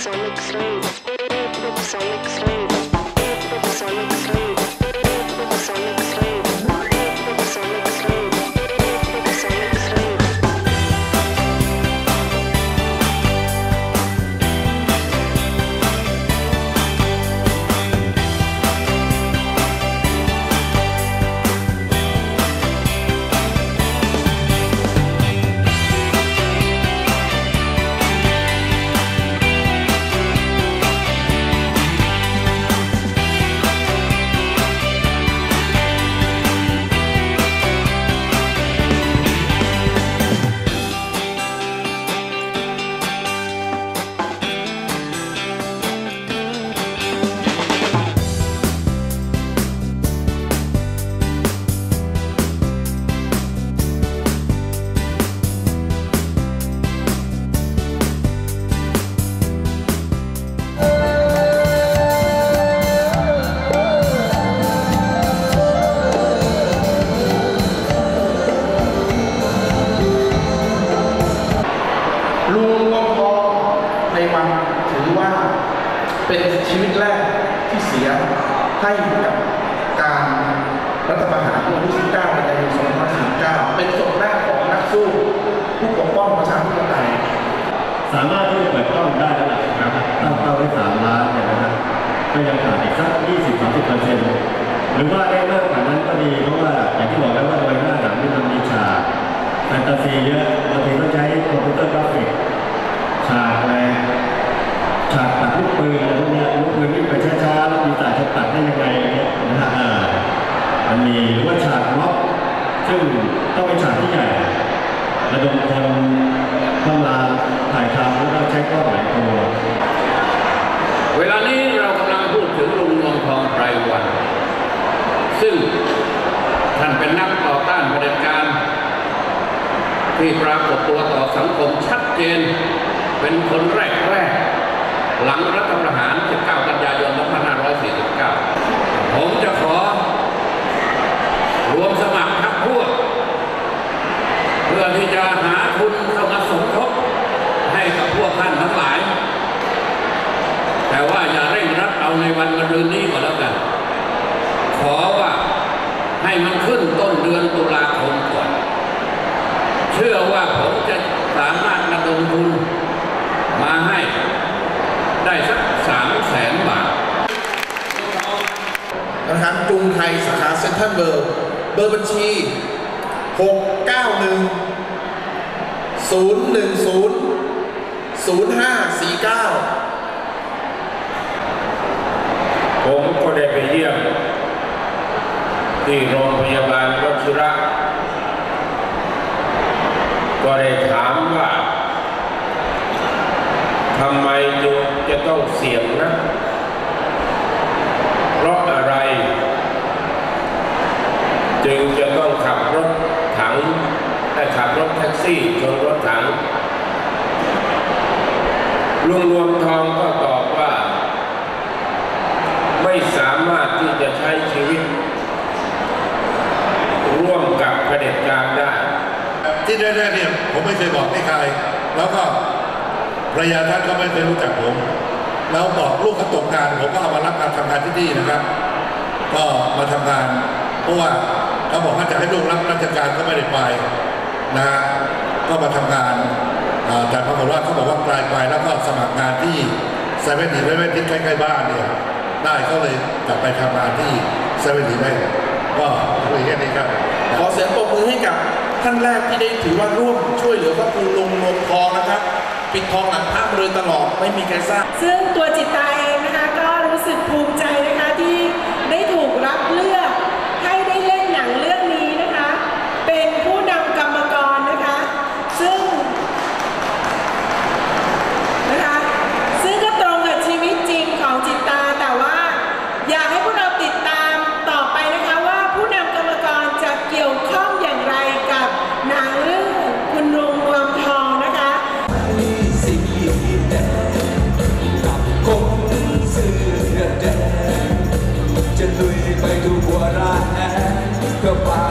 Sonic Slave. Sonic. ลุงงทอในวันถือว่าเป็นชีวิตแรกที่เสียให้กับการรัฐประหารเมื่อวันที่19กันยายน2549เป็นศพแรกของนักสู้ ผู้ปกป้องประชาธิปไตยสามารถที่จะเปิดกล้องได้แล้วนะครับตั้งเป้าไว้สามล้านเนี่ยนะครับก็ยังขาดอีกสักยี่สิบสามสิบเปอร์เซ็นต์หรือว่าได้มากกว่านั้นก็ดีเพราะว่าอย่างที่บอกแล้วว่าโดยหน้าหนังนี่มันมีฉากแฟนตาซีเยอะบางทีต้องใช้คอมพิวเตอร์กราฟิก ที่ปรากฏตัวต่อสังคมชัดเจน เป็นคนแรกแรกๆหลังรัฐประหาร 19 กันยายน 2549 ผมจะขอ รวมสมัครพรรคพวก เพื่อที่จะหามาสมทบให้กับพวกท่านทั้งหลาย แต่ว่าอย่าเร่งรัดเอาในวันมะรืนนี้ก็แล้วกัน ขอว่าให้มันขึ้นต้นเดือนตุลาคมก่อน เชื่อว่าผมจะสามารถระดมทุนมาให้ได้สักสามแสนบาท ธนาคาร กรุงไทยสาขาเซ็นทรัลเวิลด์เบอร์บัญชี 691 010 0549 ผมก็ได้ไปเยี่ยม ที่โรงพยาบาลวชิระ ก็ได้ถามว่าทำไมโยมจะต้องเสี่ยงนะ เพราะอะไร จึงจะต้องขับรถถังและขับรถแท็กซี่ชนรถถังลุงรวมทองก็ตอบว่า ไม่สามารถที่จะใช้ชีวิต ร่วมกับเผด็จการได้ ที่แน่ๆเนี่ยผมไม่เคยบอกให้ใคร แล้วก็ภรรยาท่านก็ไม่เคยรู้จักผม แล้วบอกลูกเขาตกงานผมก็เอามารับการทำงานที่นี่นะครับ ก็มาทำงานเพราะว่า เขาบอกว่าจะให้ลูกรับราชการก็ไม่ได้ไปนะฮะก็มาทำงานอ่าแต่ปรากฏว่าเขาบอกว่าไกลไปแล้วก็สมัครงานที่เซเว่นอีเลฟเว่นที่ใกล้ๆบ้านเนี่ยได้ก็เลยกลับไปทำงานที่เซเว่นอีเลฟก็คุยแค่นี้ครับ ขอเสียงปรบมือให้กับท่านแรกที่ได้ถือว่าร่วมช่วยเหลือพระครูลุงนวมทองนะครับ ปิดทองหลังพระมาโดยตลอดไม่มีใครทราบซึ่งตัวจิต goodbye.